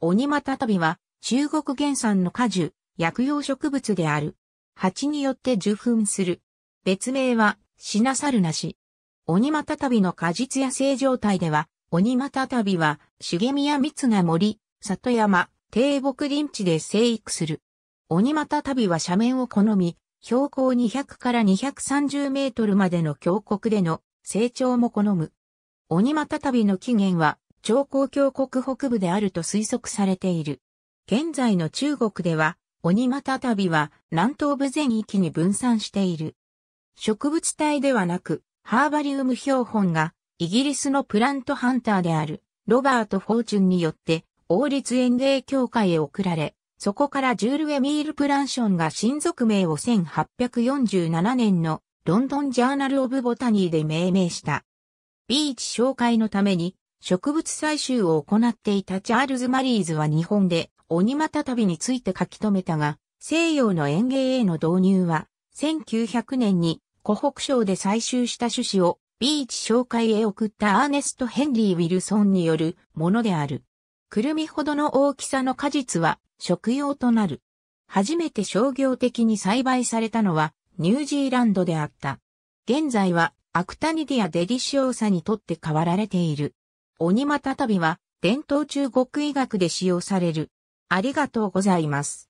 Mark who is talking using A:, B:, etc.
A: 鬼股旅は中国原産の果樹、薬用植物である。蜂によって受粉する。別名は、シナサルナシ。鬼股旅の果実野生状態では、鬼股旅は、茂みや蜜が森、里山、低木林地で生育する。鬼股旅は斜面を好み、標高200から230メートルまでの峡谷での成長も好む。鬼股旅の起源は、長江峡谷北部であると推測されている。現在の中国では、鬼股旅は南東部全域に分散している。植物体ではなく、ハーバリウム標本がイギリスのプラントハンターであるロバート・フォーチュンによって王立園芸協会へ送られ、そこからジュール・エミール・プランションが新属名を1847年のロンドン・ジャーナル・オブ・ボタニーで命名した。ビーチ紹介のために植物採集を行っていたチャールズ・マリーズは日本で鬼股旅について書き留めたが、西洋の園芸への導入は1900年に湖北省で採集した種子をビーチ紹介へ送ったアーネスト・ヘンリー・ウィルソンによるものである。くるみほどの大きさの果実は食用となる。初めて商業的に栽培されたのはニュージーランドであった。現在はアクタニディア・デリシオーサにとって変わられている。鬼股旅は伝統中国医学で使用される。ありがとうございます。